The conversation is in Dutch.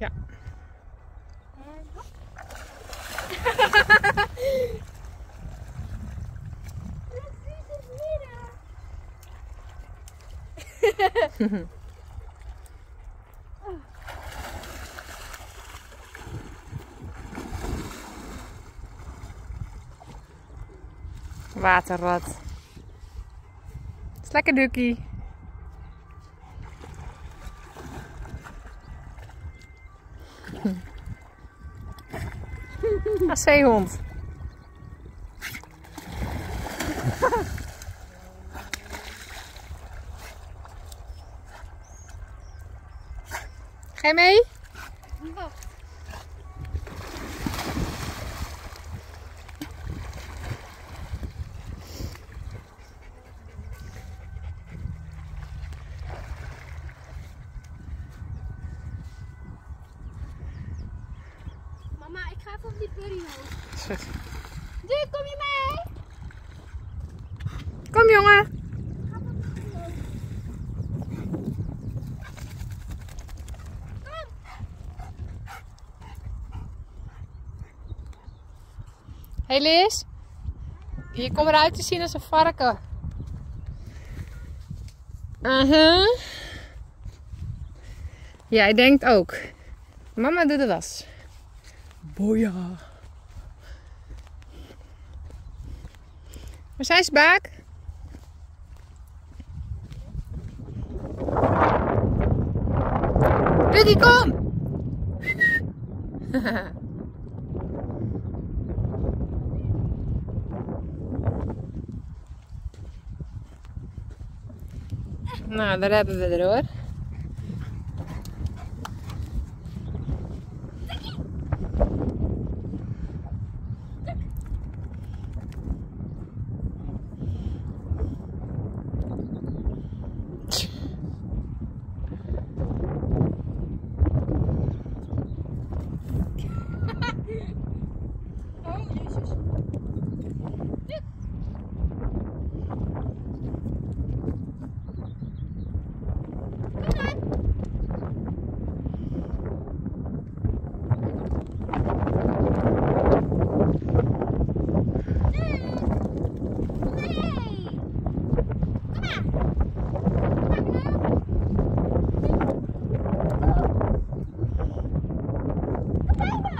Ja. Waterrat. Is lekker Dukkie. Een zeehond. Ga je mee? Mama, ik ga even op die goed. Dude, kom je mee? Kom jongen. Hey Liz. Je komt eruit te zien als een varken. Uh Jij denkt ook. Mama doet de was. Boja. Waar zijn ze, Baak? Rudy, kom! Nou, daar hebben we er hoor. Bye-bye.